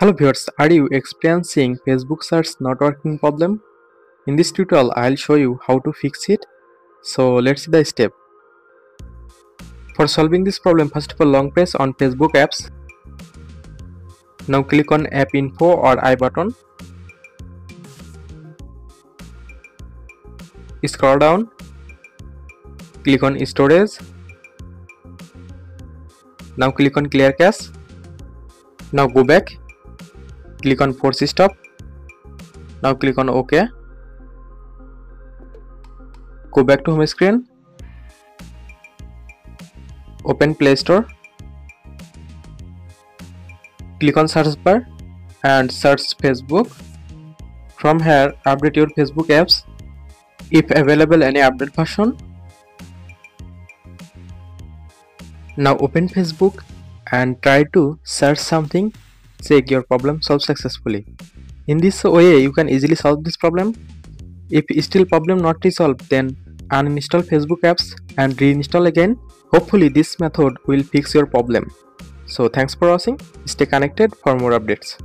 Hello viewers, are you experiencing Facebook search not working problem? In this tutorial, I'll show you how to fix it. So let's see the step. For solving this problem, first of all long press on Facebook apps. Now click on app info or I button. Scroll down. Click on storage. Now click on clear cache. Now go back click on force stop. Now click on ok. Go back to home screen. Open play store. Click on search bar and search facebook. From here update your facebook apps. If available any update version. Now open facebook and try to search something check your problem solved successfully. In this way you can easily solve this problem. If still problem not resolved then uninstall Facebook apps and reinstall again. Hopefully this method will fix your problem. So thanks for watching. Stay connected for more updates.